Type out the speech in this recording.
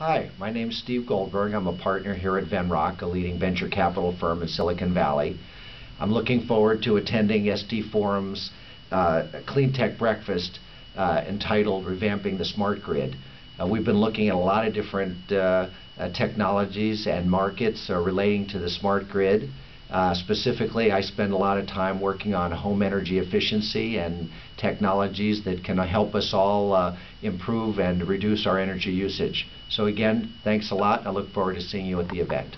Hi, my name is Steve Goldberg. I'm a partner here at Venrock, a leading venture capital firm in Silicon Valley. I'm looking forward to attending SD Forum's uh, Clean Tech Breakfast uh, entitled Revamping the Smart Grid. Uh, we've been looking at a lot of different uh, uh, technologies and markets uh, relating to the smart grid. Uh, specifically, I spend a lot of time working on home energy efficiency and technologies that can help us all uh, improve and reduce our energy usage. So again, thanks a lot. I look forward to seeing you at the event.